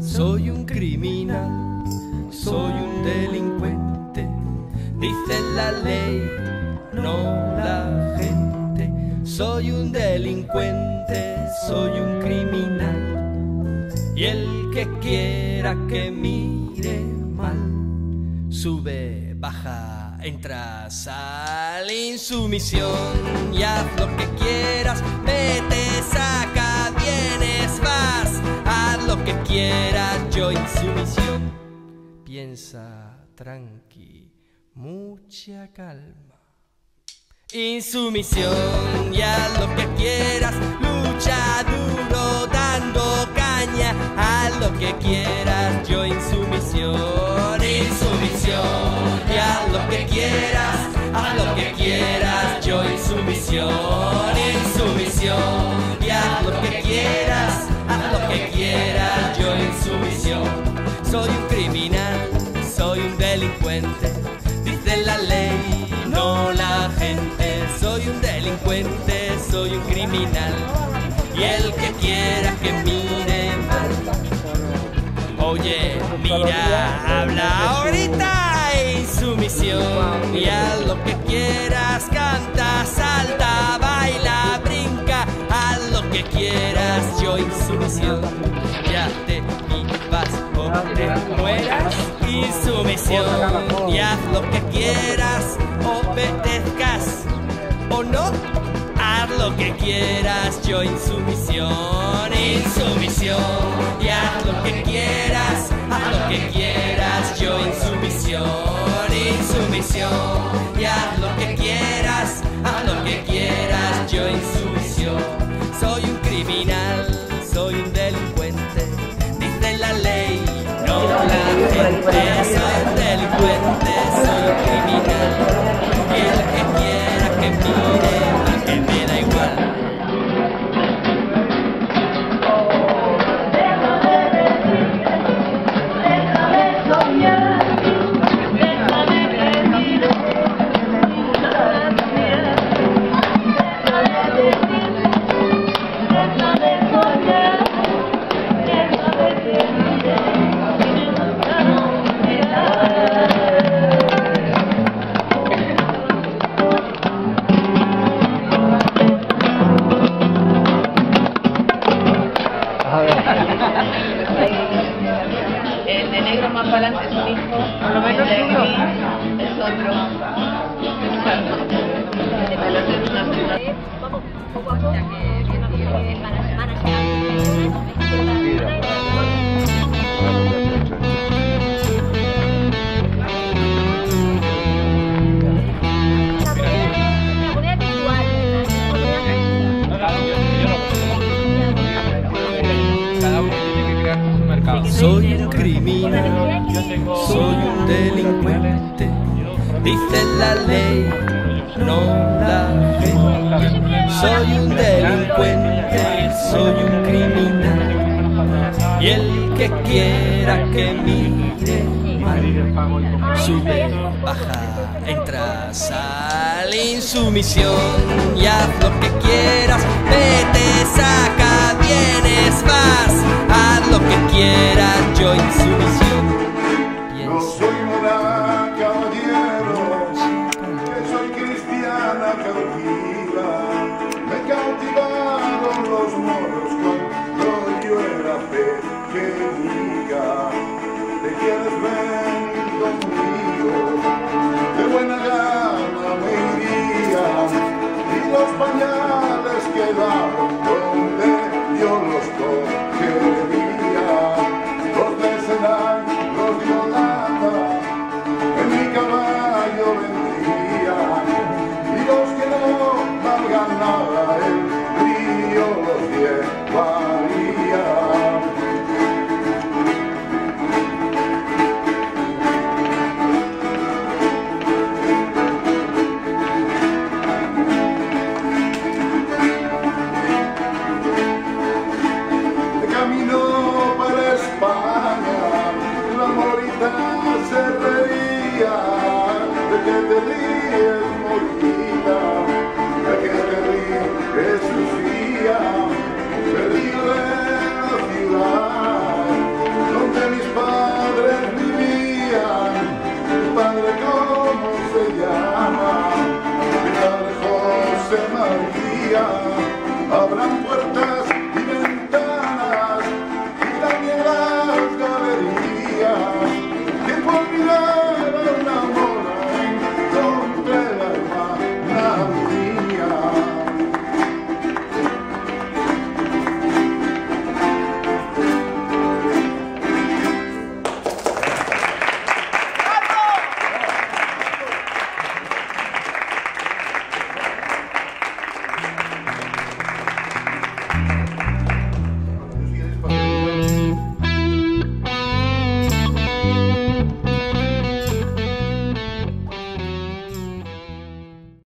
Soy un criminal, soy un delincuente, dice la ley, no la gente. Soy un delincuente, soy un criminal, y el que quiera que mire mal, sube, baja, entra, sale, insumisión, y haz lo que quieras, vete, saca, vienes, vas, haz lo que quieras, yo insumisión. Piensa tranqui, mucha calma. Insumisión, y haz lo que quieras, lucha duro, dando caña, haz lo que quieras, yo insumisión, insumisión, y haz lo que quieras, haz lo que quieras, yo insumisión, y el que quiera que mire. Mal. Oye, mira, habla ahorita, insumisión, y haz lo que quieras, canta, salta, baila, brinca, haz lo que quieras, yo insumisión, ya te vivas o te mueras, y lo quieras, yo insumisión, insumisión, y haz lo que quieras, haz lo que quieras, yo insumisión, insumisión, y haz lo que quieras, haz lo que quieras, yo insumisión, soy un criminal, soy un delincuente, dice la ley, no la gente, soy un delincuente, soy un criminal, El de negro más para adelante es un hijo, por lo menos otro. El de es una prima. poco a poco, que van soy un delincuente, dice la ley, no la gente. Soy un delincuente, soy un criminal, y el que quiera que mire mal, sube, baja, entra, sale, insumisión, y haz lo que quieras, vete, saca, vienes, vas, gloria puertas.